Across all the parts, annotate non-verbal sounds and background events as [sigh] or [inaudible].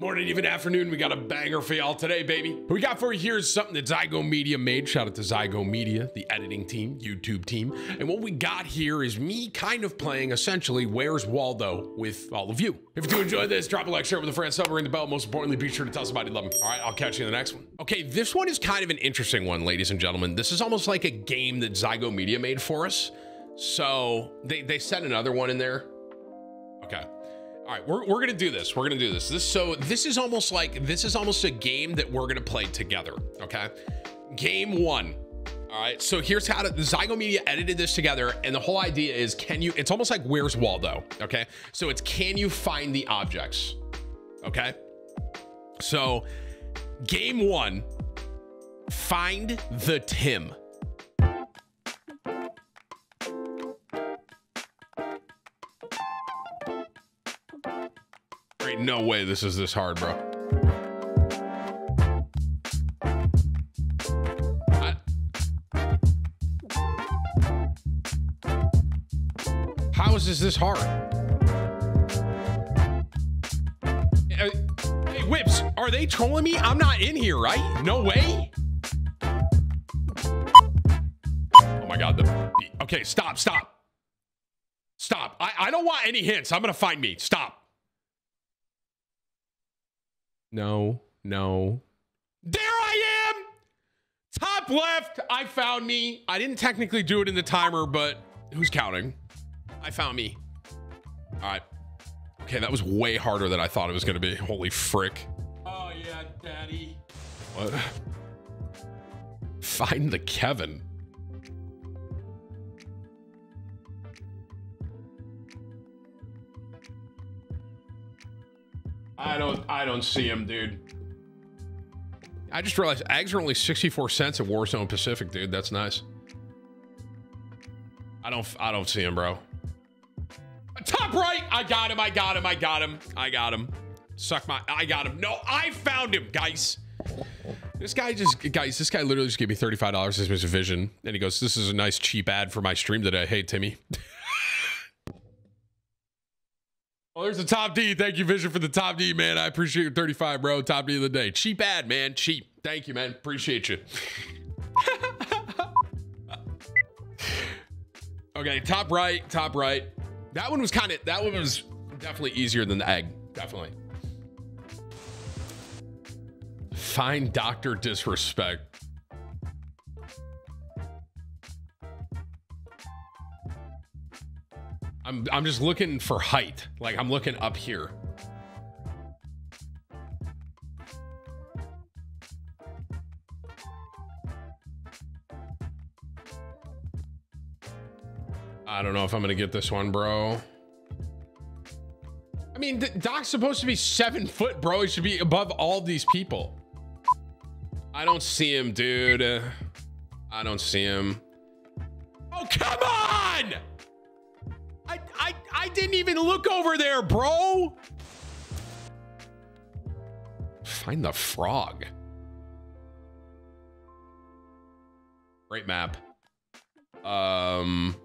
Morning, even afternoon. We got a banger for y'all today, baby. What we got for you here is something that Zygo Media made. Shout out to Zygo Media, the editing team, YouTube team. And what we got here is me kind of playing essentially Where's Waldo with all of you. If you do enjoy this, drop a like, share with a friend, sub, ring the bell. Most importantly, be sure to tell somebody you love them. All right, I'll catch you in the next one. Okay, this one is kind of an interesting one, ladies and gentlemen. This is almost like a game that Zygo Media made for us. So they, they sent another one in there. All right, we're, we're gonna do this. We're gonna do this. This so this is almost like this is almost a game that we're gonna play together. Okay, game one. All right, so here's how to, the Zygo Media edited this together, and the whole idea is can you? It's almost like Where's Waldo? Okay, so it's can you find the objects? Okay, so game one, find the Tim. No way this is this hard, bro. How is this this hard? Hey, Whips, are they trolling me? I'm not in here, right? No way. Oh my God. The, okay, stop, stop. Stop. I, I don't want any hints. I'm to find me. Stop. No, no. There I am! Top left, I found me. I didn't technically do it in the timer, but who's counting? I found me. All right. Okay, that was way harder than I thought it was going to be. Holy frick. Oh, yeah, daddy. What? Find the Kevin. I don't I don't see him, dude. I just realized eggs are only 64 cents at Warzone Pacific, dude. That's nice. I don't I don't see him, bro. Top right. I got him. I got him. I got him. I got him. Suck my I got him. No, I found him, guys. This guy just guys, this guy literally just gave me $35 as his vision. And he goes, This is a nice cheap ad for my stream today. Hey Timmy. [laughs] Oh, there's the top D. Thank you, Vision, for the top D, man. I appreciate your 35, bro. Top D of the day. Cheap ad, man. Cheap. Thank you, man. Appreciate you. [laughs] okay, top right, top right. That one was kind of, that one was definitely easier than the egg. Definitely. Find Dr. Disrespect. I'm I'm just looking for height. Like I'm looking up here. I don't know if I'm gonna get this one, bro. I mean, Doc's supposed to be seven foot, bro. He should be above all these people. I don't see him, dude. I don't see him. Oh, come on! I, didn't even look over there, bro. Find the frog. Great map. Um.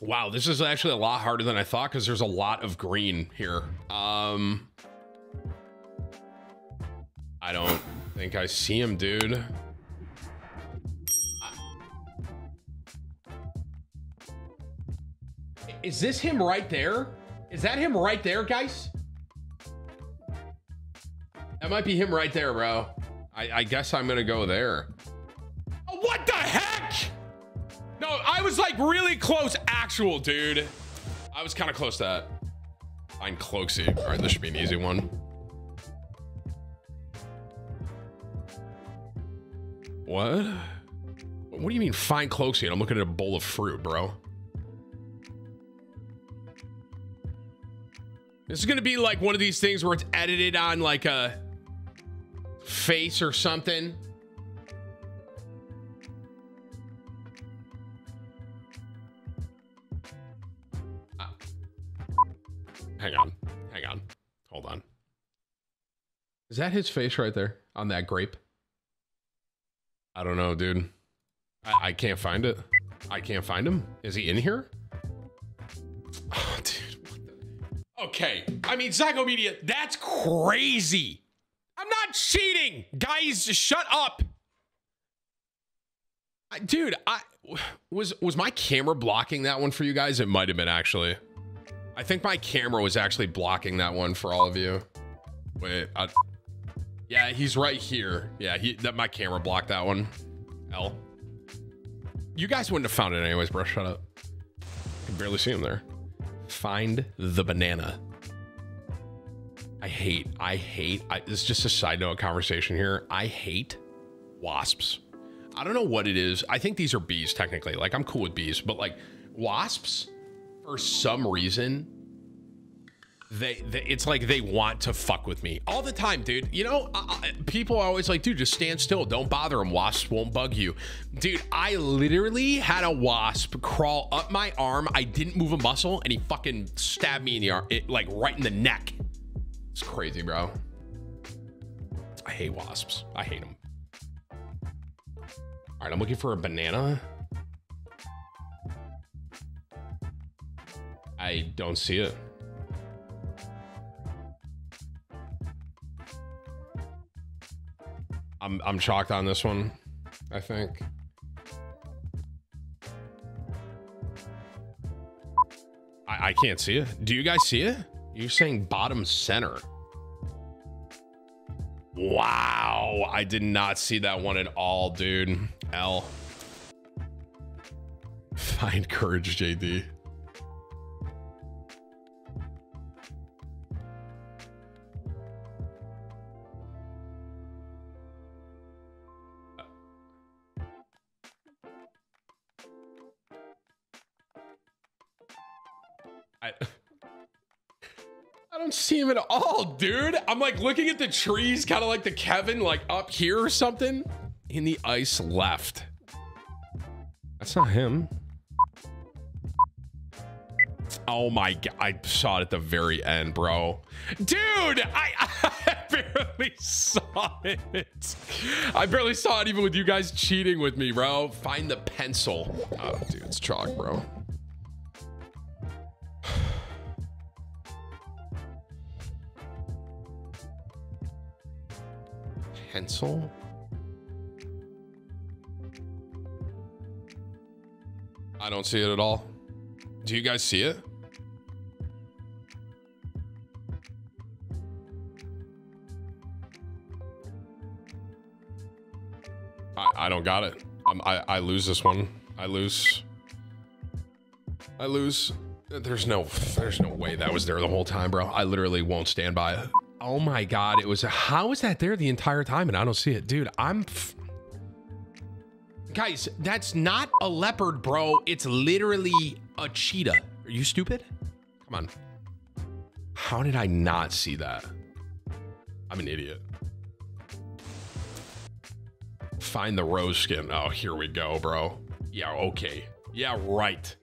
Wow, this is actually a lot harder than I thought because there's a lot of green here. Um. I don't think I see him, dude. Is this him right there? Is that him right there, guys? That might be him right there, bro. I, I guess I'm gonna go there. Oh, what the heck? No, I was like really close, actual, dude. I was kind of close to that. Find Cloakzy. All right, this should be an easy one. What? What do you mean find Cloakzy? I'm looking at a bowl of fruit, bro. This is gonna be like one of these things where it's edited on like a face or something. Uh, hang on, hang on, hold on. Is that his face right there on that grape? I don't know, dude. I, I can't find it. I can't find him. Is he in here? Okay. I mean, Zygo Media, that's crazy. I'm not cheating. Guys, shut up. Dude, I was was my camera blocking that one for you guys? It might have been actually. I think my camera was actually blocking that one for all of you. Wait, I, yeah, he's right here. Yeah, he that my camera blocked that one. L. You guys wouldn't have found it anyways, bro. Shut up. I can barely see him there. Find the banana. I hate, I hate, I, this is just a side note conversation here. I hate wasps. I don't know what it is. I think these are bees technically. Like I'm cool with bees, but like wasps, for some reason, they, they, it's like they want to fuck with me all the time dude you know I, people are always like dude just stand still don't bother them wasps won't bug you dude i literally had a wasp crawl up my arm i didn't move a muscle and he fucking stabbed me in the arm it, like right in the neck it's crazy bro i hate wasps i hate them all right i'm looking for a banana i don't see it I'm I'm chalked on this one. I think. I, I can't see it. Do you guys see it? You're saying bottom center. Wow, I did not see that one at all, dude. L. [laughs] Find CouRageJD. I, don't see him at all, dude. I'm like looking at the trees, kind of like the Kevin, like up here or something. In the ice left. That's not him. Oh my god, I saw it at the very end, bro. Dude, I, [laughs] I barely saw it. I barely saw it even with you guys cheating with me, bro. Find the pencil. Oh, dude, it's chalk, bro. Pencil? I don't see it at all. Do you guys see it? I, I don't got it. Um, I, I lose this one. I lose. I lose. There's no, there's no way that was there the whole time, bro. I literally won't stand by it. Oh my god, it was how was that there the entire time and I don't see it? Dude, I'm Guys, that's not a leopard, bro. It's literally a cheetah. Are you stupid? Come on. How did I not see that? I'm an idiot. Find the Roze skin. Oh, here we go, bro. Yeah, okay. Yeah, right.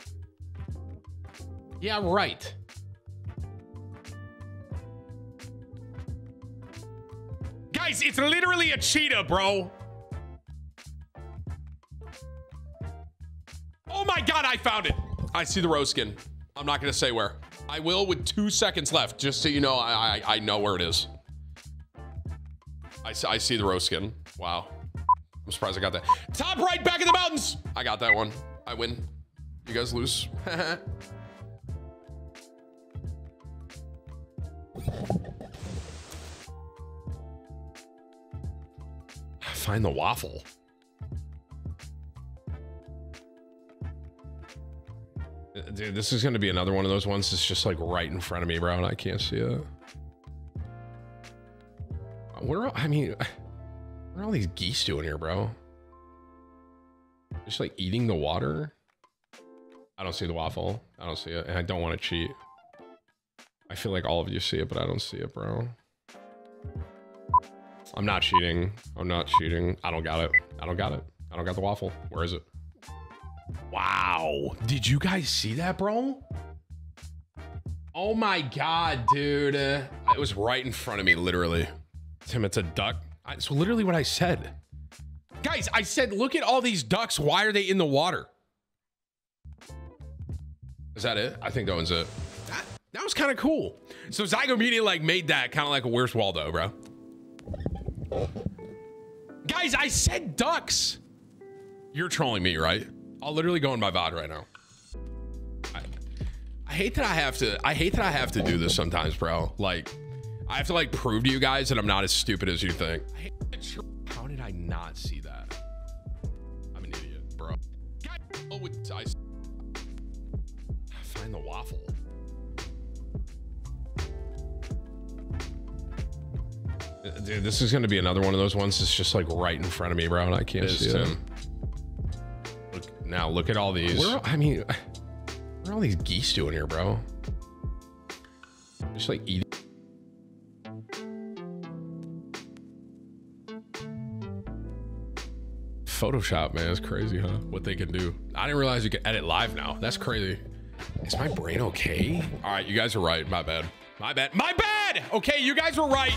Yeah, right. Guys, it's literally a cheetah, bro. Oh my god, I found it. I see the Roze skin. I'm not to say where. I will with two seconds left, just so you know I, I, I know where it is. I, I see the Roze skin. Wow. I'm surprised I got that. Top right, back in the mountains. I got that one. I win. You guys lose. [laughs] find the waffle. Uh, dude, this is going to be another one of those ones that's just like right in front of me, bro, and I can't see it. Uh, what are, I mean, [sighs] what are all these geese doing here, bro? Just like eating the water? I don't see the waffle. I don't see it, and I don't want to cheat. I feel like all of you see it, but I don't see it, bro. I'm not cheating. I'm not cheating. I don't got it. I don't got it. I don't got the waffle. Where is it? Wow. Did you guys see that, bro? Oh my god, dude. It was right in front of me, literally. Tim, it's a duck. So literally what I said. Guys, I said, look at all these ducks. Why are they in the water? Is that it? I think that one's it. That was kind of cool. So Zygo Media like made that kind of like a Where's Waldo, bro. Guys, I said ducks. You're trolling me, right? I'll literally go in my VOD right now. I, I hate that I have to, I hate that I have to do this sometimes, bro. Like, I have to like prove to you guys that I'm not as stupid as you think. How did I not see that? I'm an idiot, bro. Oh, I find the waffle. Dude, this is gonna be another one of those ones that's just like right in front of me, bro, and I can't see it. Look now, look at all these. Where, I mean, [laughs] what are all these geese doing here, bro? Just like eating. Photoshop, man, it's crazy, huh? What they can do. I didn't realize you could edit live now. That's crazy. Is my brain okay? All right, you guys are right. My bad. My bad. My bad. Okay, you guys were right.